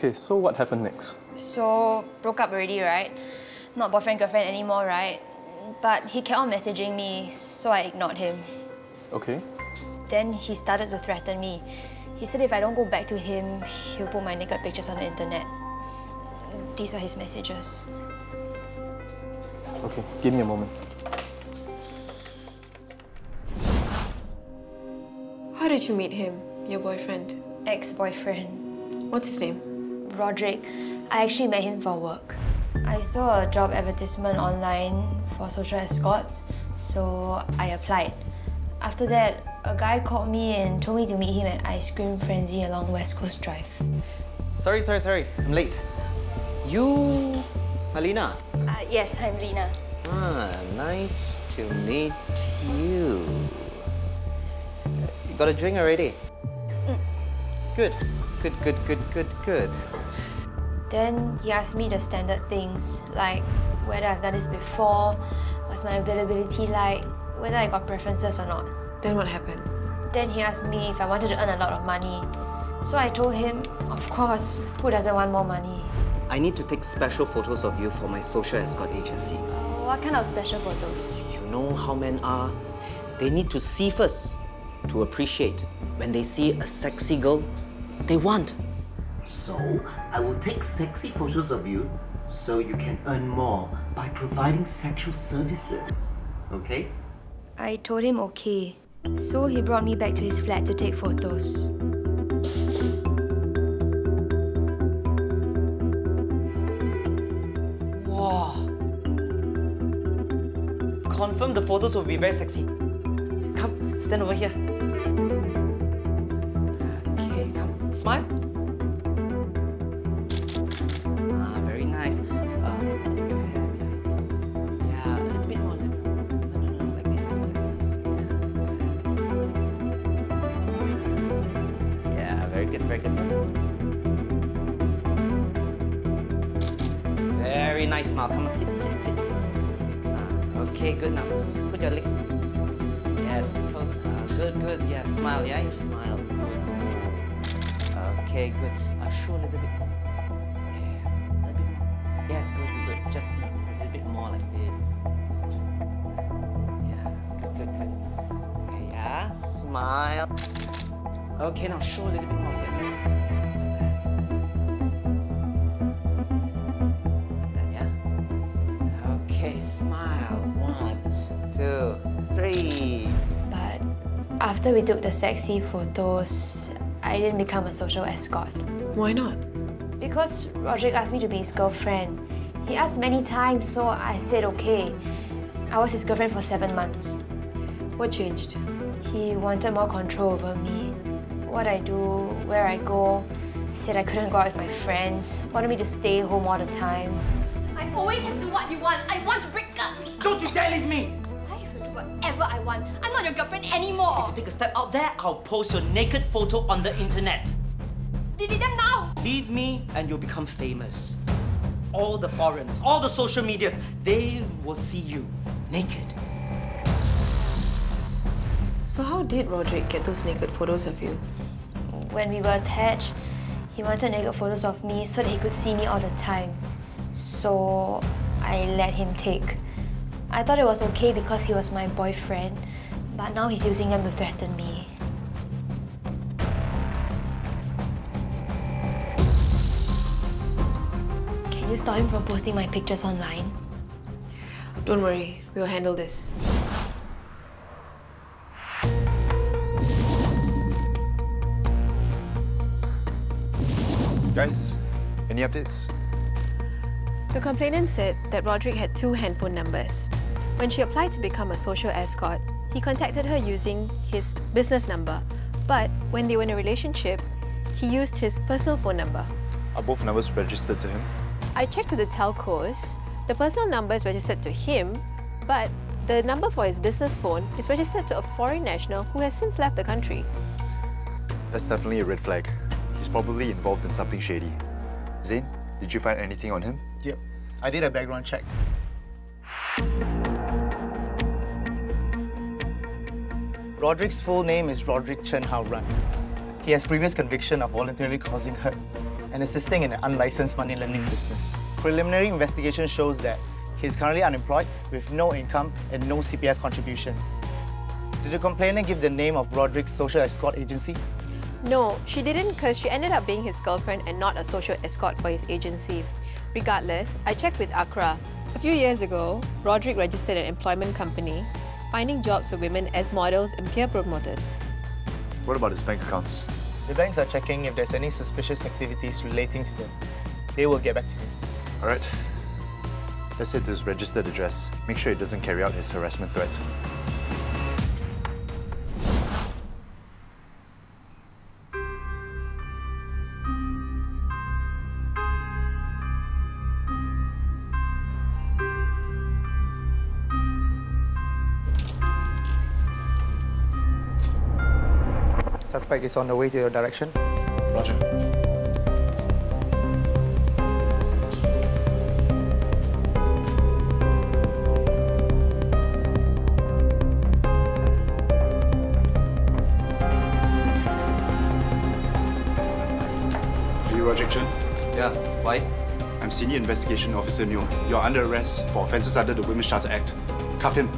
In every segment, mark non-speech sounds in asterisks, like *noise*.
Okay, so what happened next? So, broke up already, right? Not boyfriend, girlfriend anymore, right? But he kept on messaging me, so I ignored him. Okay. Then he started to threaten me. He said if I don't go back to him, he'll put my naked pictures on the internet. These are his messages. Okay, give me a moment. How did you meet him, your boyfriend? Ex-boyfriend, What's his name? Roderick. I actually met him for work. I saw a job advertisement online for social escorts, so I applied. After that, a guy called me and told me to meet him at Ice Cream Frenzy along West Coast Drive. Sorry, sorry, sorry. I'm late. You, Alina? Uh, yes, I'm Lina. Ah, nice to meet you. You got a drink already? Good. Good, good, good, good, good. Then he asked me the standard things like whether I've done this before, what's my availability like, whether I got preferences or not. Then what happened? Then he asked me if I wanted to earn a lot of money. So I told him, of course, who doesn't want more money? I need to take special photos of you for my social escort agency. Uh, what kind of special photos? You know how men are. They need to see first to appreciate. When they see a sexy girl, they want. So, I will take sexy photos of you so you can earn more by providing sexual services. Okay? I told him okay. So he brought me back to his flat to take photos. Wow. Confirm the photos will be very sexy. Come, stand over here. Okay, come, smile. Nice smile. Come on, sit, sit, sit. Ah, okay, good now. Put your leg. Yes, close. Ah, good, good. Yeah, smile. Yeah, you smile. Okay, good. Uh, show a little bit more. Yeah, a little bit more. Yes, good, good, good. Just a little bit more like this. Yeah, good, good, good. Okay, yeah, smile. Okay, now show a little bit more here. After we took the sexy photos, I didn't become a social escort. Why not? Because Roderick asked me to be his girlfriend. He asked many times, so I said okay. I was his girlfriend for seven months. What changed? He wanted more control over me. What I do, where I go, said I couldn't go out with my friends, wanted me to stay home all the time. I always have to do what you want. I want to break up. Don't you dare leave me! I whatever I want. I'm not your girlfriend anymore. If you take a step out there, I'll post your naked photo on the internet. Delete them now. Leave me and you'll become famous. All the forums, all the social medias, they will see you naked. So how did Roderick get those naked photos of you? When we were attached, he wanted naked photos of me so that he could see me all the time. So I let him take. I thought it was okay because he was my boyfriend, but now he's using them to threaten me. Can you stop him from posting my pictures online? Don't worry, we'll handle this. Guys, any updates? The complainant said that Roderick had two handphone numbers. When she applied to become a social escort, he contacted her using his business number. But when they were in a relationship, he used his personal phone number. Are both numbers registered to him? I checked with the telcos. The personal number is registered to him, but the number for his business phone is registered to a foreign national who has since left the country. That's definitely a red flag. He's probably involved in something shady. Zain, did you find anything on him? Yep. I did a background check. Roderick's full name is Roderick Chen Hao Run. He has previous conviction of voluntarily causing hurt. and assisting in an unlicensed money lending business. Preliminary investigation shows that he is currently unemployed with no income and no CPF contribution. Did the complainant give the name of Roderick's social escort agency? No, she didn't because she ended up being his girlfriend and not a social escort for his agency. Regardless, I checked with ACRA. A few years ago, Roderick registered an employment company, finding jobs for women as models and peer promoters. What about his bank accounts? The banks are checking if there's any suspicious activities relating to them. They will get back to me. All right. Let's hit his registered address. Make sure he doesn't carry out his harassment threats. Suspect is on the way to your direction. Roger. Are you Roger Chen? Yeah, why? I'm Senior Investigation Officer Neo. You're under arrest for offences under the Women's Charter Act. Cuff him.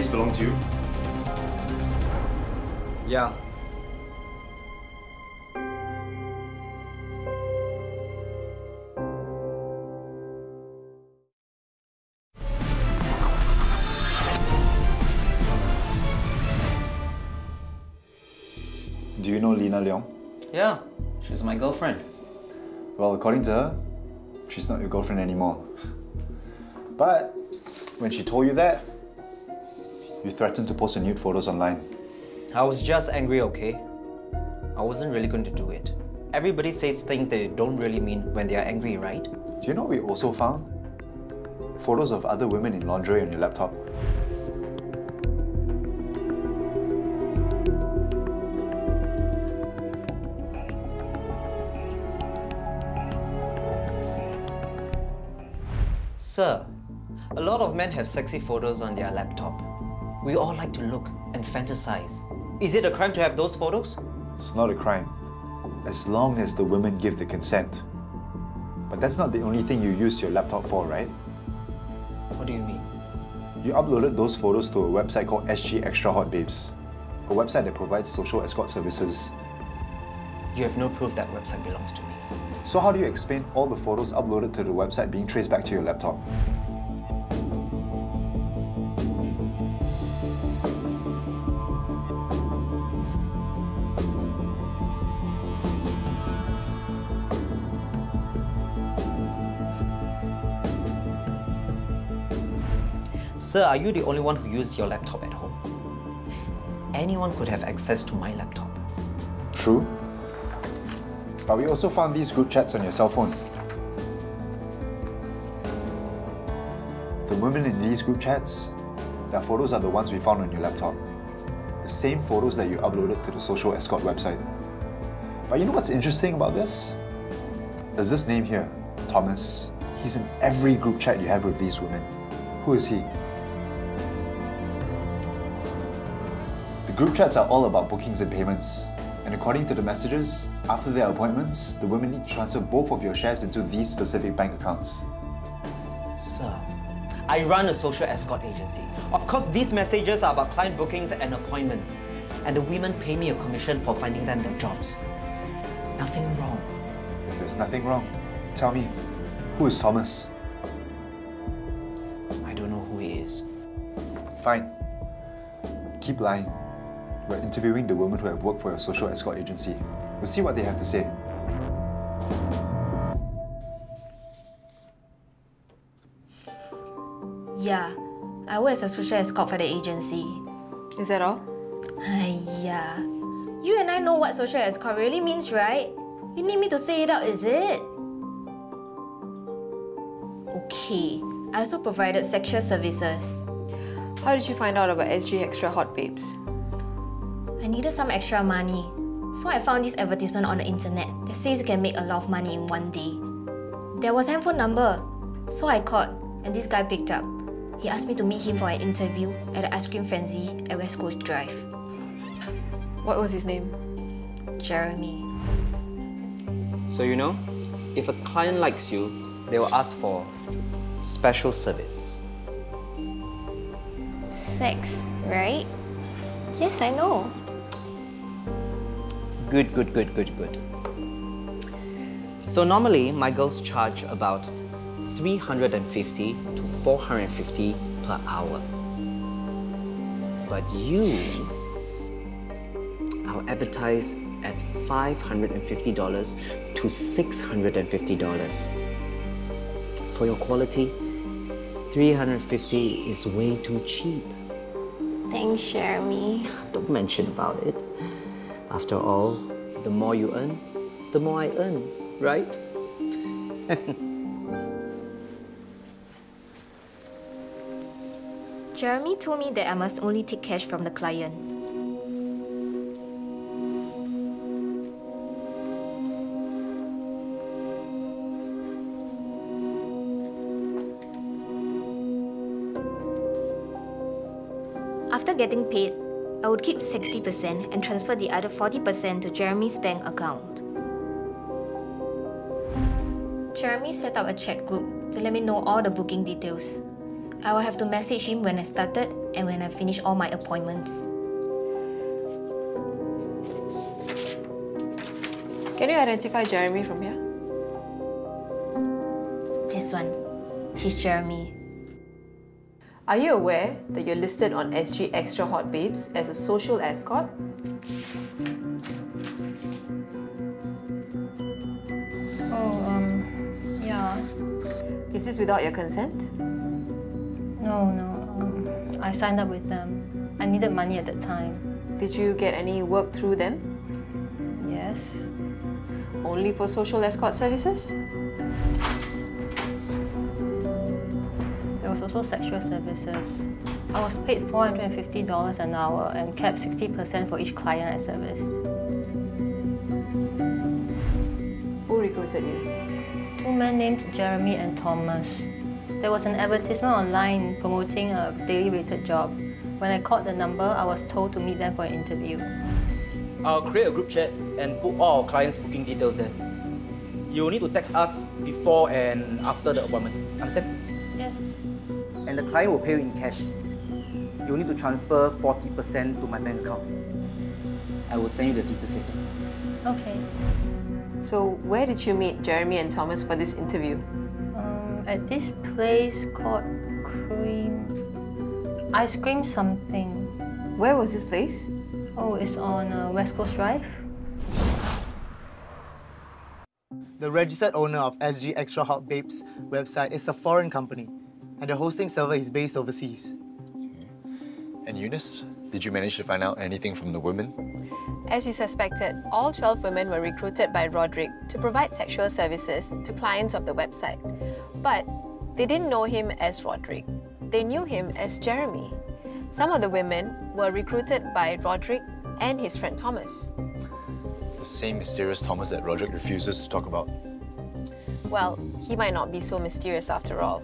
These belong to you? Yeah. Do you know Lina Leong? Yeah, she's my girlfriend. Well, according to her, she's not your girlfriend anymore. But when she told you that, you threatened to post nude photos online. I was just angry, okay? I wasn't really going to do it. Everybody says things that they don't really mean when they are angry, right? Do you know what we also found? Photos of other women in lingerie on your laptop. Sir, a lot of men have sexy photos on their laptop. We all like to look and fantasize. Is it a crime to have those photos? It's not a crime, as long as the women give the consent. But that's not the only thing you use your laptop for, right? What do you mean? You uploaded those photos to a website called SG Extra Hot Babes, a website that provides social escort services. You have no proof that website belongs to me. So how do you explain all the photos uploaded to the website being traced back to your laptop? Sir, are you the only one who used your laptop at home? Anyone could have access to my laptop. True. But we also found these group chats on your cell phone. The women in these group chats, their photos are the ones we found on your laptop. The same photos that you uploaded to the social escort website. But you know what's interesting about this? There's this name here, Thomas. He's in every group chat you have with these women. Who is he? Group chats are all about bookings and payments. And according to the messages, after their appointments, the women need to transfer both of your shares into these specific bank accounts. Sir, I run a social escort agency. Of course, these messages are about client bookings and appointments. And the women pay me a commission for finding them their jobs. Nothing wrong. If there's nothing wrong, tell me, who is Thomas? I don't know who he is. Fine. Keep lying. We're interviewing the women who have worked for your social escort agency. We'll see what they have to say. Yeah, I work as a social escort for the agency. Is that all? Yeah. You and I know what social escort really means, right? You need me to say it out, is it? Okay. I also provided sexual services. How did you find out about SG Extra Hot Babes? I needed some extra money. So I found this advertisement on the internet that says you can make a lot of money in one day. There was a handphone number, so I called and this guy picked up. He asked me to meet him for an interview at the Ice Cream Frenzy at West Coast Drive. What was his name? Jeremy. So you know, if a client likes you, they will ask for special service. Sex, right? Yes, I know. Good, good, good, good, good. So normally, my girls charge about 350 to 450 per hour. But you, I'll advertise at $550 to $650. For your quality, 350 is way too cheap. Thanks, Jeremy. Don't mention about it. After all, the more you earn, the more I earn, right? *laughs* Jeremy told me that I must only take cash from the client. After getting paid, I would keep 60% and transfer the other 40% to Jeremy's bank account. Jeremy set up a chat group to let me know all the booking details. I will have to message him when I started and when I finish all my appointments. Can you identify Jeremy from here? This one. He's Jeremy. Are you aware that you're listed on SG Extra Hot Babes as a social escort? Oh, um, yeah. Is this without your consent? No, no. Um, I signed up with them. I needed money at that time. Did you get any work through them? Yes. Only for social escort services? Was also sexual services. I was paid $450 an hour and kept 60% for each client I serviced. Who recruited you? Two men named Jeremy and Thomas. There was an advertisement online promoting a daily rated job. When I called the number, I was told to meet them for an interview. I'll create a group chat and put all our clients' booking details there. You'll need to text us before and after the appointment. Understand? Yes. And the client will pay you in cash. You need to transfer 40% to my bank account. I will send you the details later. Okay. So, where did you meet Jeremy and Thomas for this interview? Um, at this place called Cream. Ice Cream something. Where was this place? Oh, it's on uh, West Coast Drive. The registered owner of SG Extra Hot Babes website is a foreign company, and the hosting server is based overseas. Mm-hmm. And Eunice, did you manage to find out anything from the women? As we suspected, all 12 women were recruited by Roderick to provide sexual services to clients of the website. But they didn't know him as Roderick. They knew him as Jeremy. Some of the women were recruited by Roderick and his friend Thomas. The same mysterious Thomas that Roderick refuses to talk about. Well, he might not be so mysterious after all.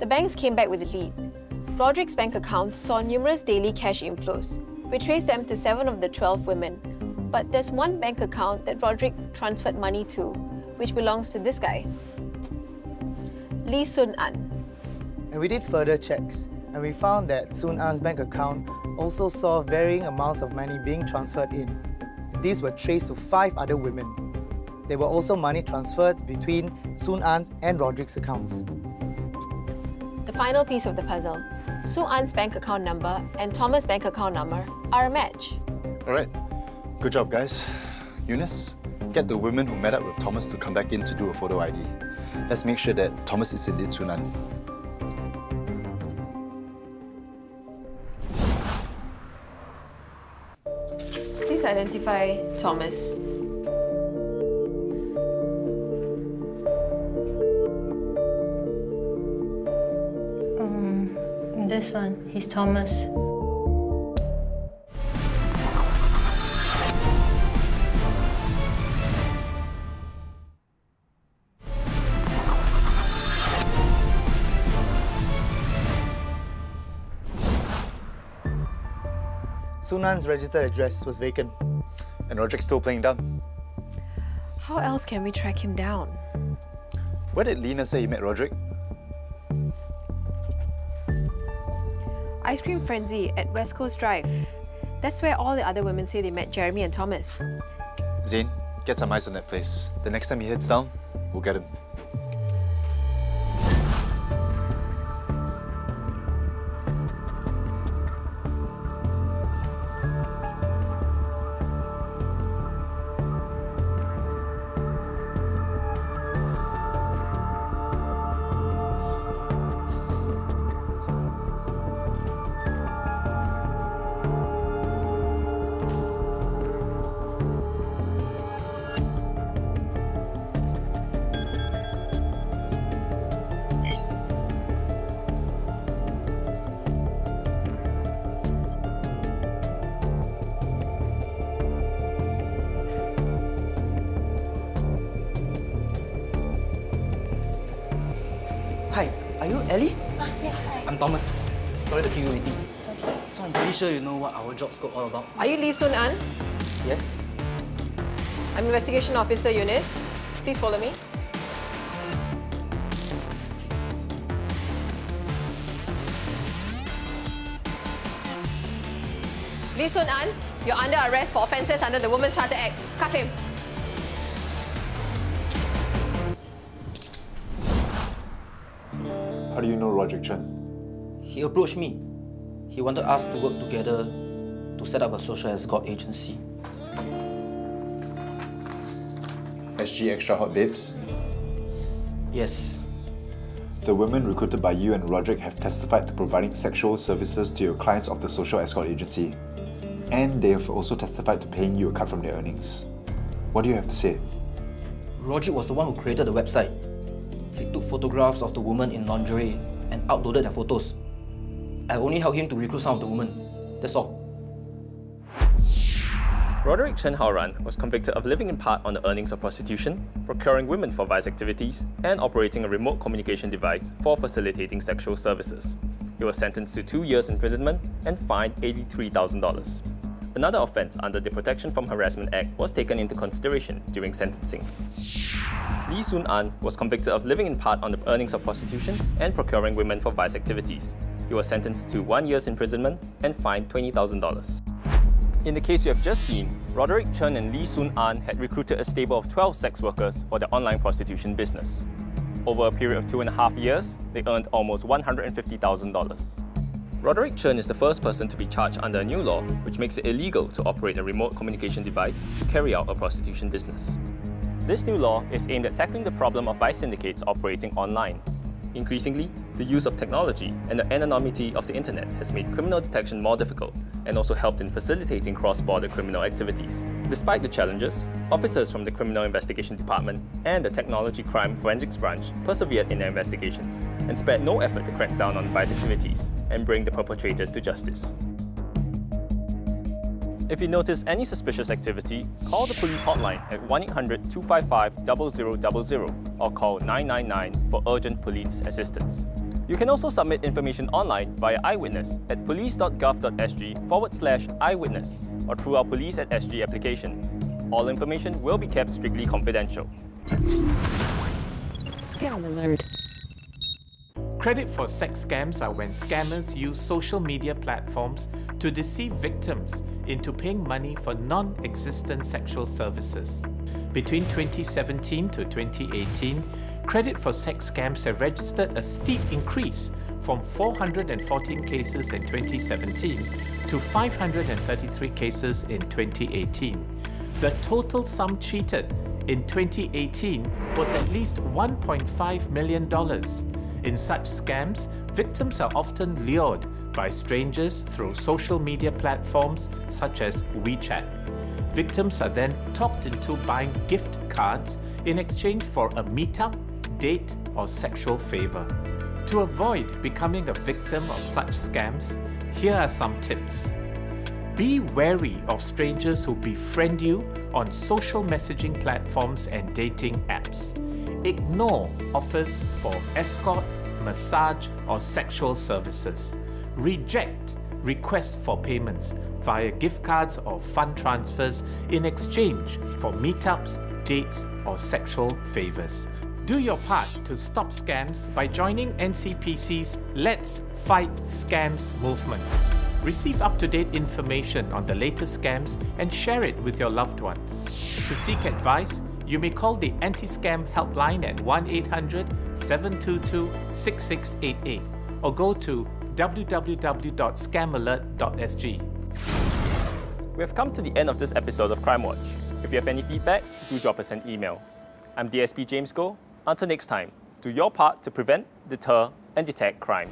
The banks came back with a lead. Roderick's bank account saw numerous daily cash inflows. We traced them to seven of the 12 women. But there's one bank account that Roderick transferred money to, which belongs to this guy, Lee Sun An. And we did further checks, and we found that Sun An's bank account also saw varying amounts of money being transferred in. These were traced to five other women. There were also money transferred between Sun An and Roderick's accounts. The final piece of the puzzle, Sun An's bank account number and Thomas' bank account number are a match. All right, good job, guys. Eunice, get the women who met up with Thomas to come back in to do a photo ID. Let's make sure that Thomas is indeed Sun An. Please identify Thomas. this one. He's Thomas. Sun An's registered address was vacant, and Roderick's still playing dumb. How else can we track him down? Where did Lena say he met Roderick? Ice Cream Frenzy at West Coast Drive. That's where all the other women say they met Jeremy and Thomas. Zane, get some eyes on that place. The next time he heads down, we'll get him. Hi, are you Ellie? Ah, yes, hi. I'm Thomas. Sorry to keep you waiting. So I'm pretty sure you know what our job scope all about. Are you Lee Sun An? Yes? I'm Investigation Officer Eunice. Please follow me. Lee Sun An, you're under arrest for offences under the Women's Charter Act. Cuff him. He approached me. He wanted us to work together to set up a social escort agency. SG Extra Hot Babes? Yes. The women recruited by you and Roderick have testified to providing sexual services to your clients of the social escort agency. And they have also testified to paying you a cut from their earnings. What do you have to say? Roderick was the one who created the website. He took photographs of the women in lingerie and uploaded their photos. I only helped him to recruit some of the women. That's all. Roderick Chen Haoran was convicted of living in part on the earnings of prostitution, procuring women for vice activities, and operating a remote communication device for facilitating sexual services. He was sentenced to two years imprisonment and fined $83,000. Another offence under the Protection from Harassment Act was taken into consideration during sentencing. Lee Sun An was convicted of living in part on the earnings of prostitution and procuring women for vice activities. He was sentenced to one year's imprisonment and fined $20,000. In the case you have just seen, Roderick Chen and Lee Sun An had recruited a stable of 12 sex workers for their online prostitution business. Over a period of two and a half years, they earned almost $150,000. Roderick Chen is the first person to be charged under a new law which makes it illegal to operate a remote communication device to carry out a prostitution business. This new law is aimed at tackling the problem of vice syndicates operating online. Increasingly, the use of technology and the anonymity of the internet has made criminal detection more difficult and also helped in facilitating cross-border criminal activities. Despite the challenges, officers from the Criminal Investigation Department and the Technology Crime Forensics Branch persevered in their investigations and spared no effort to crack down on vice activities and bring the perpetrators to justice. If you notice any suspicious activity, call the police hotline at 1-800-255-0000 or call 999 for urgent police assistance. You can also submit information online via Eyewitness at police.gov.sg forward slash eyewitness or through our Police at SG application. All information will be kept strictly confidential. Credit for sex scams are when scammers use social media platforms to deceive victims into paying money for non existent sexual services. Between 2017 to 2018, credit for sex scams have registered a steep increase from 414 cases in 2017 to 533 cases in 2018. The total sum cheated in 2018 was at least $1.5 million. In such scams, victims are often lured by strangers through social media platforms such as WeChat. Victims are then talked into buying gift cards in exchange for a meetup, date, or sexual favor. To avoid becoming a victim of such scams, here are some tips. Be wary of strangers who befriend you on social messaging platforms and dating apps. Ignore offers for escort, massage, or sexual services. Reject requests for payments via gift cards or fund transfers in exchange for meetups, dates, or sexual favors. Do your part to stop scams by joining NCPC's Let's Fight Scams movement. Receive up to date information on the latest scams and share it with your loved ones. To seek advice, you may call the anti scam helpline at 1 800 722 6688 or go to www.scamalert.sg. We have come to the end of this episode of Crimewatch. If you have any feedback, do drop us an email. I'm DSP James Goh. Until next time, do your part to prevent, deter, and detect crime.